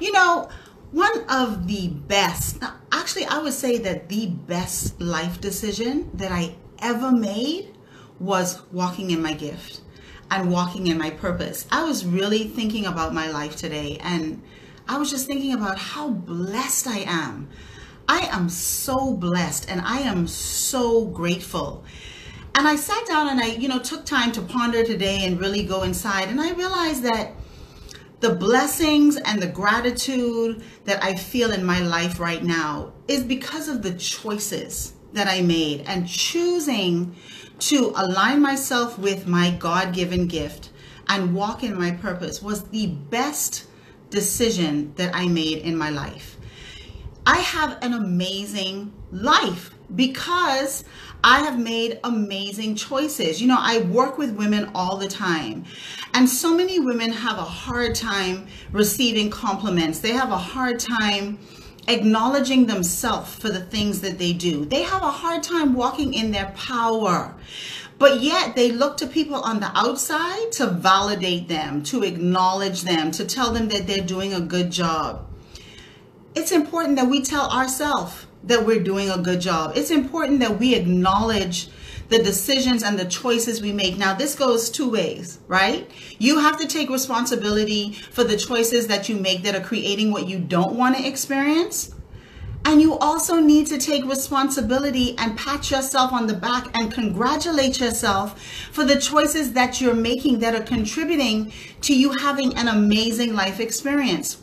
You know, one of the best, actually, I would say that the best life decision that I ever made was walking in my gift and walking in my purpose. I was really thinking about my life today and I was just thinking about how blessed I am. I am so blessed and I am so grateful. And I sat down and I, you know, took time to ponder today and really go inside and I realized that the blessings and the gratitude that I feel in my life right now is because of the choices that I made and choosing to align myself with my God given gift and walk in my purpose was the best decision that I made in my life. I have an amazing life because I have made amazing choices. You know, I work with women all the time, and so many women have a hard time receiving compliments. They have a hard time acknowledging themselves for the things that they do. They have a hard time walking in their power. But yet they look to people on the outside to validate them, to acknowledge them, to tell them that they're doing a good job. It's important that we tell ourselves that we're doing a good job. It's important that we acknowledge the decisions and the choices we make. Now, this goes two ways, right? You have to take responsibility for the choices that you make that are creating what you don't want to experience. And you also need to take responsibility and pat yourself on the back and congratulate yourself for the choices that you're making that are contributing to you having an amazing life experience.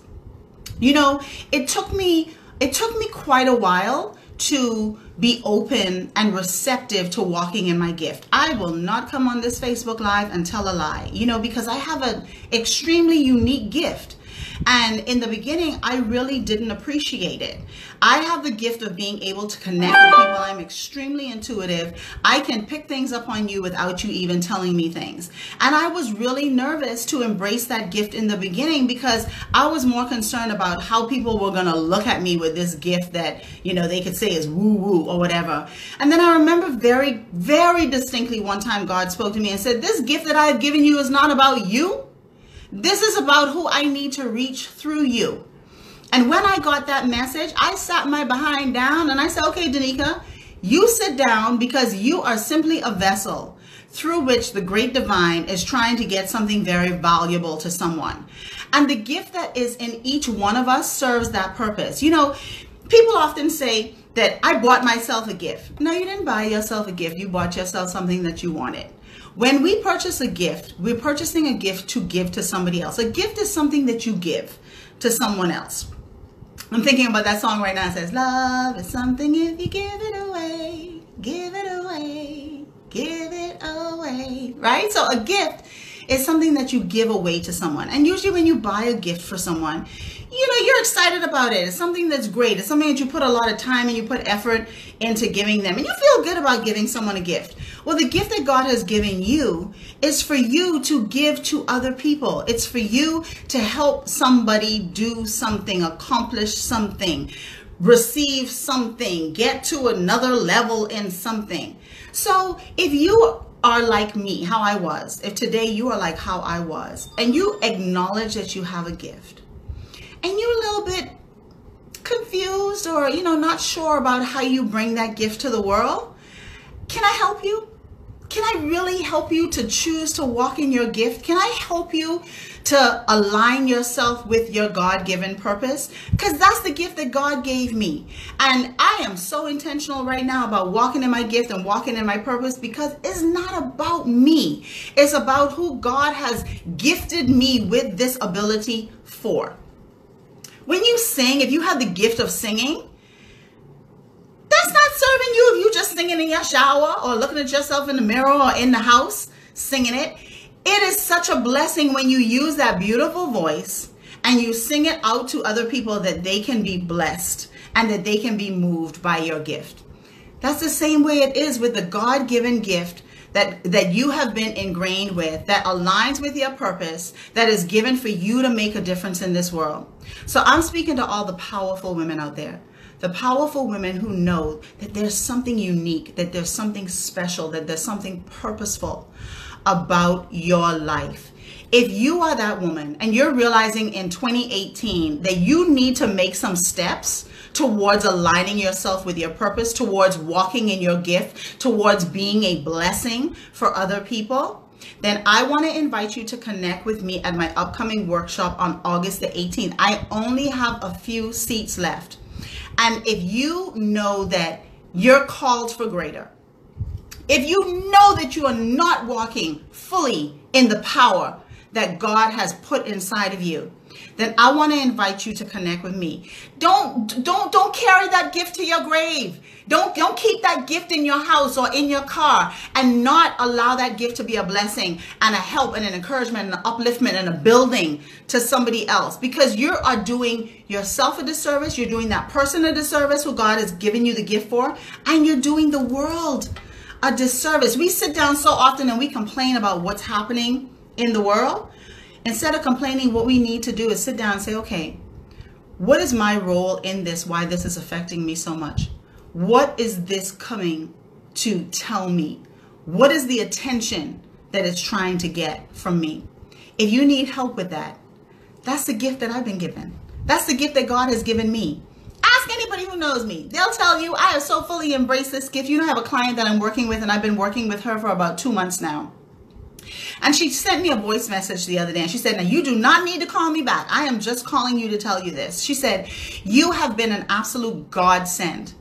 You know, it took me it took me quite a while to be open and receptive to walking in my gift. I will not come on this Facebook Live and tell a lie, you know, because I have an extremely unique gift. And in the beginning, I really didn't appreciate it. I have the gift of being able to connect with people. I'm extremely intuitive. I can pick things up on you without you even telling me things. And I was really nervous to embrace that gift in the beginning because I was more concerned about how people were going to look at me with this gift that, you know, they could say is woo woo or whatever. And then I remember very, very distinctly one time God spoke to me and said, This gift that I have given you is not about you. This is about who I need to reach through you. And when I got that message, I sat my behind down and I said, okay, Denika, you sit down because you are simply a vessel through which the great divine is trying to get something very valuable to someone. And the gift that is in each one of us serves that purpose. You know, people often say that I bought myself a gift. No, you didn't buy yourself a gift. You bought yourself something that you wanted. When we purchase a gift, we're purchasing a gift to give to somebody else. A gift is something that you give to someone else. I'm thinking about that song right now. It says, Love is something if you give it away, give it away, give it away. Right? So a gift is something that you give away to someone. And usually when you buy a gift for someone, you know, you're excited about it. It's something that's great. It's something that you put a lot of time and you put effort into giving them. And you feel good about giving someone a gift. Well, the gift that God has given you is for you to give to other people. It's for you to help somebody do something, accomplish something, receive something, get to another level in something. So if you are like me, how I was, if today you are like how I was, and you acknowledge that you have a gift, and you're a little bit confused or, you know, not sure about how you bring that gift to the world, can I help you? Can I really help you to choose to walk in your gift? Can I help you to align yourself with your God given purpose? Because that's the gift that God gave me. And I am so intentional right now about walking in my gift and walking in my purpose because it's not about me, it's about who God has gifted me with this ability for. When you sing, if you have the gift of singing, serving you if you just singing in your shower or looking at yourself in the mirror or in the house singing it. It is such a blessing when you use that beautiful voice and you sing it out to other people that they can be blessed and that they can be moved by your gift. That's the same way it is with the God given gift that, that you have been ingrained with, that aligns with your purpose, that is given for you to make a difference in this world. So I'm speaking to all the powerful women out there. The powerful women who know that there's something unique, that there's something special, that there's something purposeful about your life. if you are that woman and you're realizing in 2018 that you need to make some steps towards aligning yourself with your purpose, towards walking in your gift, towards being a blessing for other people, then I want to invite you to connect with me at my upcoming workshop on August the 18th. I only have a few seats left. And if you know that you're called for greater, if you know that you are not walking fully in the power that God has put inside of you, then I want to invite you to connect with me. Don't don't don't carry that gift to your grave. Don't don't keep that gift in your house or in your car and not allow that gift to be a blessing and a help and an encouragement and an upliftment and a building to somebody else because you are doing yourself a disservice, you're doing that person a disservice who God has given you the gift for, and you're doing the world a disservice. We sit down so often and we complain about what's happening in the world. Instead of complaining, what we need to do is sit down and say, okay, what is my role in this? Why this is affecting me so much? What is this coming to tell me? What is the attention that it's trying to get from me? If you need help with that, that's the gift that I've been given. That's the gift that God has given me. Ask anybody who knows me. They'll tell you I have so fully embraced this gift. You know, I have a client that I'm working with, and I've been working with her for about two months now. And she sent me a voice message the other day and she said, Now you do not need to call me back. I am just calling you to tell you this. She said, You have been an absolute godsend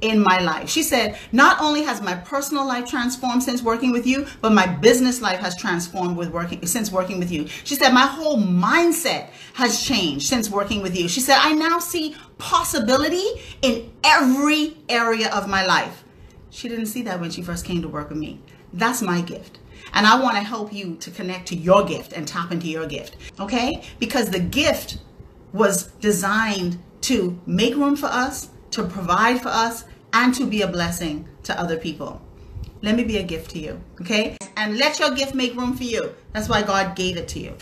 in my life. She said, not only has my personal life transformed since working with you, but my business life has transformed with working since working with you. She said, my whole mindset has changed since working with you. She said, I now see possibility in every area of my life. She didn't see that when she first came to work with me. That's my gift. And I want to help you to connect to your gift and tap into your gift. Okay? Because the gift was designed to make room for us, to provide for us, and to be a blessing to other people. Let me be a gift to you. Okay? And let your gift make room for you. That's why God gave it to you.